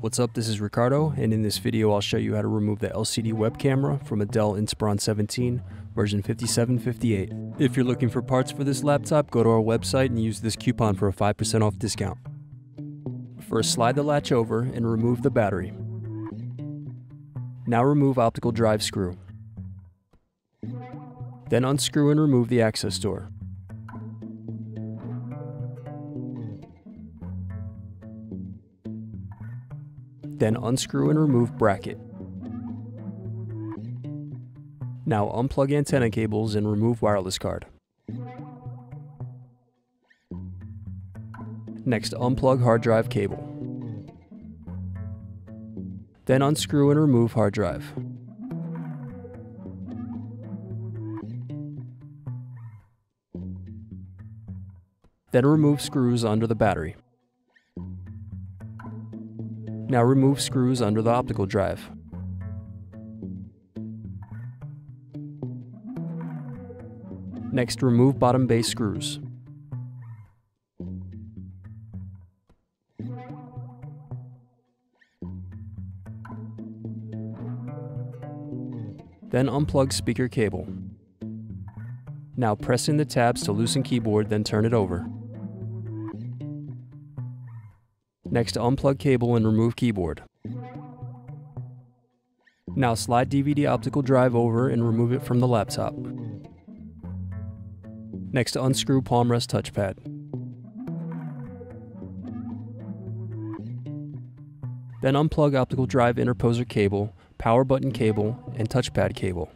What's up, this is Ricardo, and in this video I'll show you how to remove the LCD web camera from a Dell Inspiron 17 version 5758. If you're looking for parts for this laptop, go to our website and use this coupon for a 5% off discount. First slide the latch over and remove the battery. Now remove optical drive screw. Then unscrew and remove the access door. Then unscrew and remove bracket. Now unplug antenna cables and remove wireless card. Next unplug hard drive cable. Then unscrew and remove hard drive. Then remove screws under the battery. Now remove screws under the optical drive. Next, remove bottom base screws. Then unplug speaker cable. Now press in the tabs to loosen keyboard, then turn it over. Next, to unplug cable and remove keyboard. Now slide DVD optical drive over and remove it from the laptop. Next, to unscrew palm rest touchpad. Then unplug optical drive interposer cable, power button cable, and touchpad cable.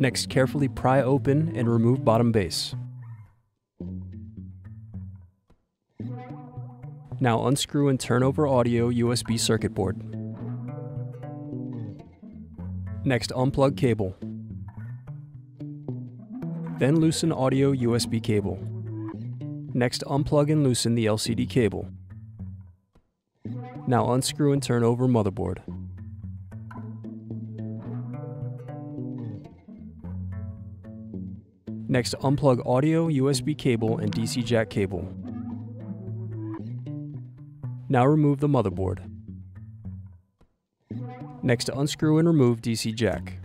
Next, carefully pry open and remove bottom base. Now unscrew and turn over audio USB circuit board. Next, unplug cable. Then loosen audio USB cable. Next, unplug and loosen the LCD cable. Now unscrew and turn over motherboard. Next, unplug audio, USB cable, and DC jack cable. Now remove the motherboard. Next, unscrew and remove DC jack.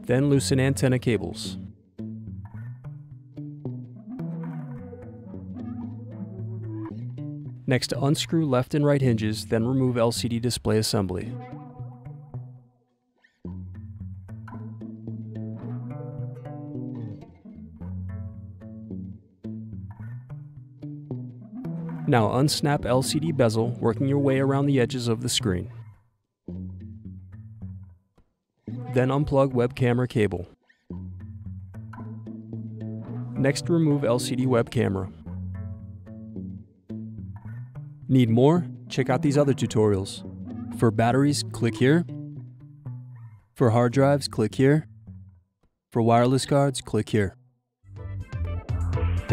Then loosen antenna cables. Next, unscrew left and right hinges, then remove LCD display assembly. Now unsnap LCD bezel, working your way around the edges of the screen. Then unplug web camera cable. Next remove LCD web camera. Need more? Check out these other tutorials. For batteries, click here. For hard drives, click here. For wireless cards, click here.